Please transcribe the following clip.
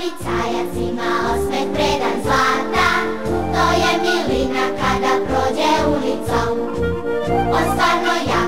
policajac ima osmet predan zlata. To je milina kada prođe ulicom. On stvarno ja